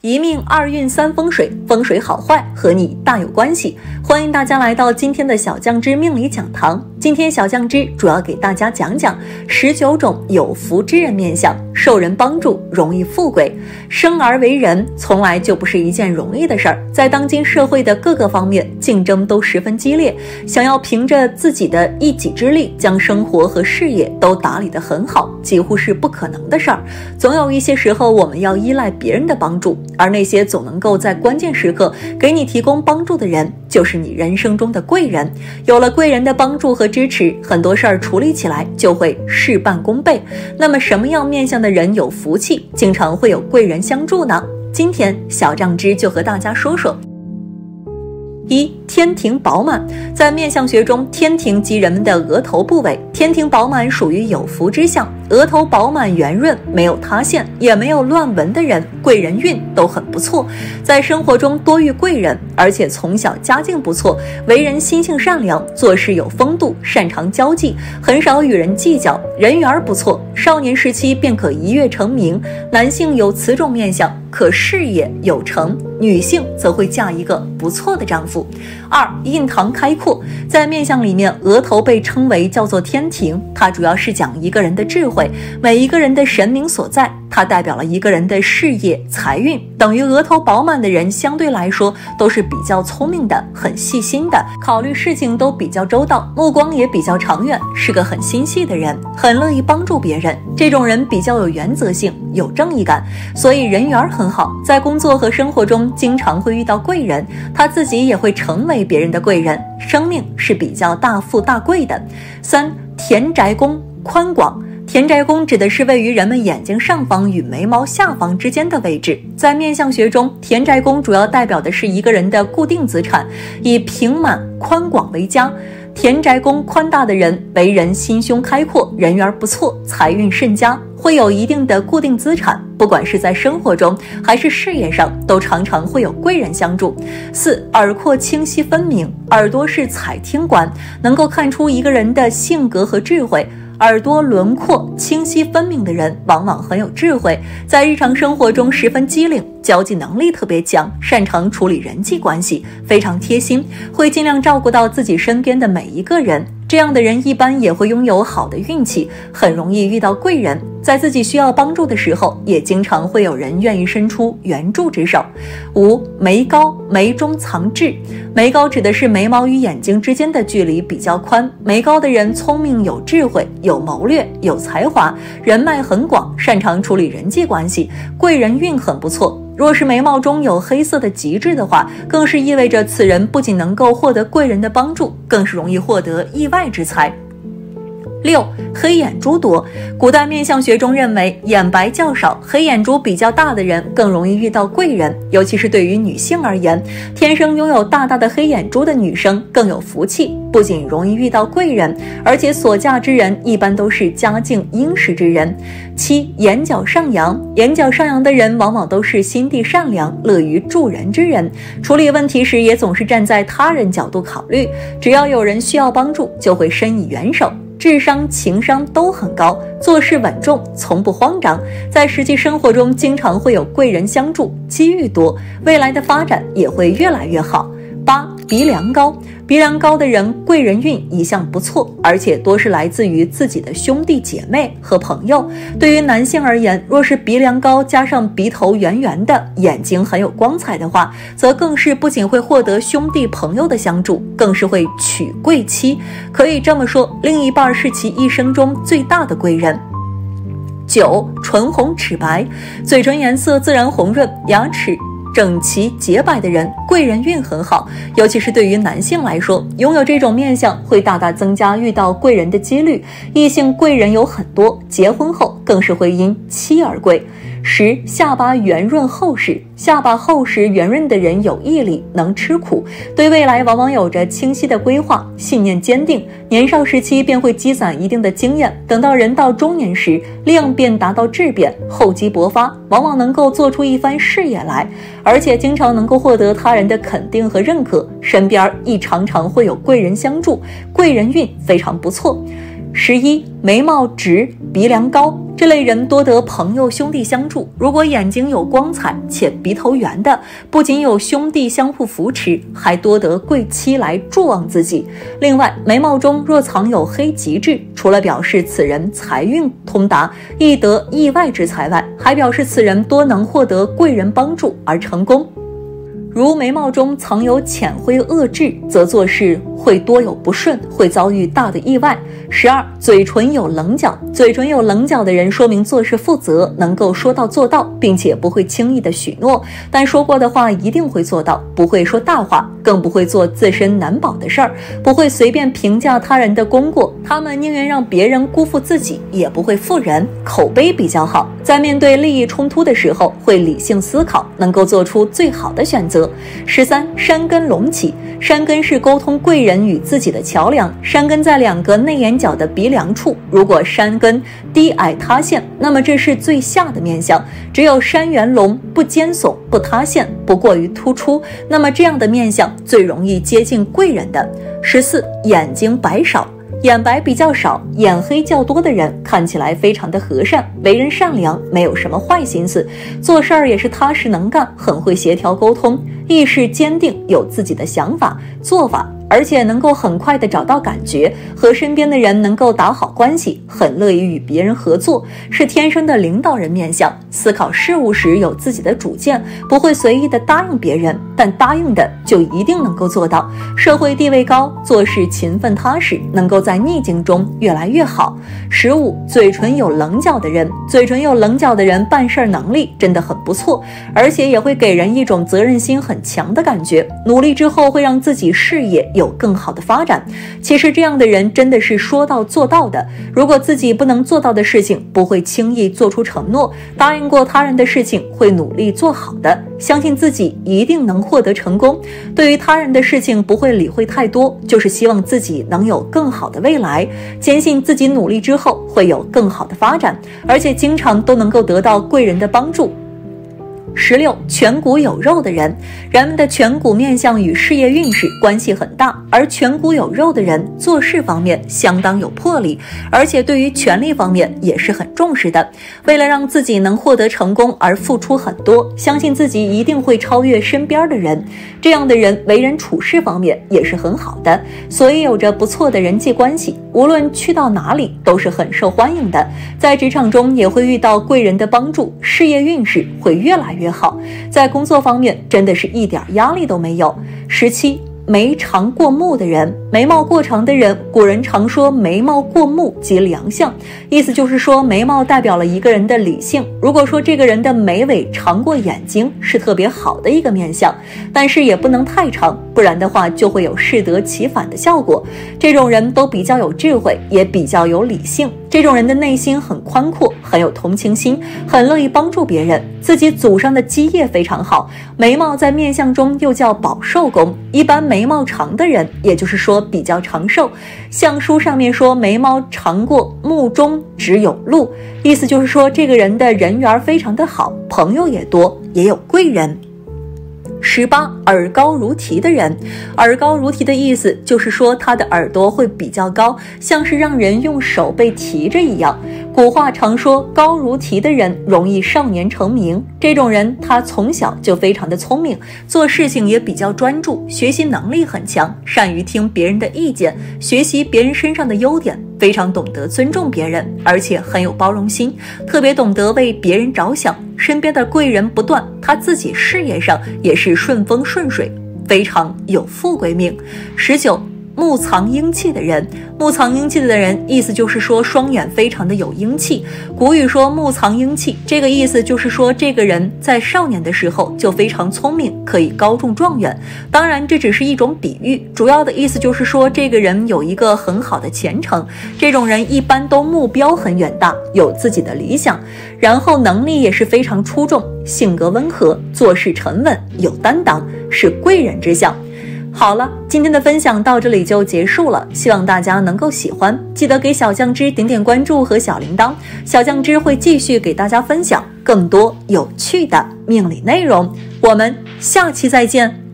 一命二运三风水，风水好坏和你大有关系。欢迎大家来到今天的小将之命理讲堂。今天小酱汁主要给大家讲讲十九种有福之人面相，受人帮助容易富贵。生而为人，从来就不是一件容易的事儿。在当今社会的各个方面，竞争都十分激烈，想要凭着自己的一己之力将生活和事业都打理得很好，几乎是不可能的事儿。总有一些时候，我们要依赖别人的帮助。而那些总能够在关键时刻给你提供帮助的人，就是你人生中的贵人。有了贵人的帮助和支持，很多事儿处理起来就会事半功倍。那么，什么样面相的人有福气，经常会有贵人相助呢？今天小账之就和大家说说。一天庭饱满，在面相学中，天庭即人们的额头部位，天庭饱满属于有福之相。额头饱满圆润，没有塌陷，也没有乱纹的人，贵人运都很不错，在生活中多遇贵人，而且从小家境不错，为人心性善良，做事有风度，擅长交际，很少与人计较，人缘不错。少年时期便可一跃成名。男性有此种面相，可事业有成；女性则会嫁一个不错的丈夫。二印堂开阔，在面相里面，额头被称为叫做天庭，它主要是讲一个人的智慧。会每一个人的神明所在，它代表了一个人的事业财运。等于额头饱满的人，相对来说都是比较聪明的，很细心的，考虑事情都比较周到，目光也比较长远，是个很心细的人，很乐意帮助别人。这种人比较有原则性，有正义感，所以人缘很好。在工作和生活中，经常会遇到贵人，他自己也会成为别人的贵人，生命是比较大富大贵的。三田宅宫宽广。田宅宫指的是位于人们眼睛上方与眉毛下方之间的位置。在面相学中，田宅宫主要代表的是一个人的固定资产，以平满宽广为佳。田宅宫宽大的人，为人心胸开阔，人缘不错，财运甚佳，会有一定的固定资产。不管是在生活中还是事业上，都常常会有贵人相助。四耳廓清晰分明，耳朵是采听官，能够看出一个人的性格和智慧。耳朵轮廓清晰分明的人，往往很有智慧，在日常生活中十分机灵，交际能力特别强，擅长处理人际关系，非常贴心，会尽量照顾到自己身边的每一个人。这样的人一般也会拥有好的运气，很容易遇到贵人。在自己需要帮助的时候，也经常会有人愿意伸出援助之手。五眉高，眉中藏智。眉高指的是眉毛与眼睛之间的距离比较宽。眉高的人聪明有智慧，有谋略，有才华，人脉很广，擅长处理人际关系，贵人运很不错。若是眉毛中有黑色的极致的话，更是意味着此人不仅能够获得贵人的帮助，更是容易获得意外之财。六黑眼珠多，古代面相学中认为眼白较少、黑眼珠比较大的人更容易遇到贵人，尤其是对于女性而言，天生拥有大大的黑眼珠的女生更有福气，不仅容易遇到贵人，而且所嫁之人一般都是家境殷实之人。七眼角上扬，眼角上扬的人往往都是心地善良、乐于助人之人，处理问题时也总是站在他人角度考虑，只要有人需要帮助，就会伸以援手。智商、情商都很高，做事稳重，从不慌张，在实际生活中经常会有贵人相助，机遇多，未来的发展也会越来越好。八鼻梁高，鼻梁高的人贵人运一向不错，而且多是来自于自己的兄弟姐妹和朋友。对于男性而言，若是鼻梁高加上鼻头圆圆的，眼睛很有光彩的话，则更是不仅会获得兄弟朋友的相助，更是会娶贵妻。可以这么说，另一半是其一生中最大的贵人。九唇红齿白，嘴唇颜色自然红润，牙齿。整齐洁白的人，贵人运很好，尤其是对于男性来说，拥有这种面相会大大增加遇到贵人的几率。异性贵人有很多，结婚后更是会因妻而贵。十下巴圆润厚实，下巴厚实圆润的人有毅力，能吃苦，对未来往往有着清晰的规划，信念坚定。年少时期便会积攒一定的经验，等到人到中年时，量变达到质变，厚积薄发，往往能够做出一番事业来，而且经常能够获得他人的肯定和认可，身边亦常常会有贵人相助，贵人运非常不错。十一，眉毛直，鼻梁高。这类人多得朋友兄弟相助。如果眼睛有光彩且鼻头圆的，不仅有兄弟相互扶持，还多得贵妻来助旺自己。另外，眉毛中若藏有黑吉痣，除了表示此人财运通达，易得意外之财外，还表示此人多能获得贵人帮助而成功。如眉毛中藏有浅灰恶痣，则做事会多有不顺，会遭遇大的意外。十二，嘴唇有棱角，嘴唇有棱角的人，说明做事负责，能够说到做到，并且不会轻易的许诺，但说过的话一定会做到，不会说大话，更不会做自身难保的事儿，不会随便评价他人的功过，他们宁愿让别人辜负自己，也不会负人，口碑比较好，在面对利益冲突的时候会理性思考，能够做出最好的选择。十三，山根隆起，山根是沟通贵人与自己的桥梁。山根在两个内眼角的鼻梁处，如果山根低矮塌陷，那么这是最下的面相。只有山圆隆，不尖耸，不塌陷，不过于突出，那么这样的面相最容易接近贵人的。十四，眼睛白少。眼白比较少、眼黑较多的人，看起来非常的和善，为人善良，没有什么坏心思，做事儿也是踏实能干，很会协调沟通，意识坚定，有自己的想法做法。而且能够很快的找到感觉，和身边的人能够打好关系，很乐意与别人合作，是天生的领导人面相。思考事物时有自己的主见，不会随意的答应别人，但答应的就一定能够做到。社会地位高，做事勤奋踏实，能够在逆境中越来越好。十五，嘴唇有棱角的人，嘴唇有棱角的人办事能力真的很不错，而且也会给人一种责任心很强的感觉。努力之后会让自己事业。有更好的发展。其实这样的人真的是说到做到的。如果自己不能做到的事情，不会轻易做出承诺；答应过他人的事情，会努力做好的。相信自己一定能获得成功。对于他人的事情，不会理会太多，就是希望自己能有更好的未来。坚信自己努力之后会有更好的发展，而且经常都能够得到贵人的帮助。十六颧骨有肉的人，人们的颧骨面相与事业运势关系很大，而颧骨有肉的人做事方面相当有魄力，而且对于权力方面也是很重视的。为了让自己能获得成功而付出很多，相信自己一定会超越身边的人。这样的人为人处事方面也是很好的，所以有着不错的人际关系，无论去到哪里都是很受欢迎的。在职场中也会遇到贵人的帮助，事业运势会越来越。好，在工作方面真的是一点压力都没有。十七。眉长过目的人，眉毛过长的人，古人常说眉毛过目即良相，意思就是说眉毛代表了一个人的理性。如果说这个人的眉尾长过眼睛，是特别好的一个面相，但是也不能太长，不然的话就会有适得其反的效果。这种人都比较有智慧，也比较有理性。这种人的内心很宽阔，很有同情心，很乐意帮助别人。自己祖上的基业非常好，眉毛在面相中又叫保寿宫，一般眉毛长的人，也就是说比较长寿。相书上面说眉毛长过目中只有路，意思就是说这个人的人缘非常的好，朋友也多，也有贵人。十八，耳高如提的人，耳高如提的意思就是说他的耳朵会比较高，像是让人用手被提着一样。古话常说，高如提的人容易少年成名。这种人他从小就非常的聪明，做事情也比较专注，学习能力很强，善于听别人的意见，学习别人身上的优点。非常懂得尊重别人，而且很有包容心，特别懂得为别人着想，身边的贵人不断，他自己事业上也是顺风顺水，非常有富贵命。十九。目藏英气的人，目藏英气的人，意思就是说双眼非常的有英气。古语说目藏英气，这个意思就是说这个人在少年的时候就非常聪明，可以高中状元。当然这只是一种比喻，主要的意思就是说这个人有一个很好的前程。这种人一般都目标很远大，有自己的理想，然后能力也是非常出众，性格温和，做事沉稳，有担当，是贵人之相。好了，今天的分享到这里就结束了，希望大家能够喜欢，记得给小酱汁点点关注和小铃铛，小酱汁会继续给大家分享更多有趣的命理内容，我们下期再见。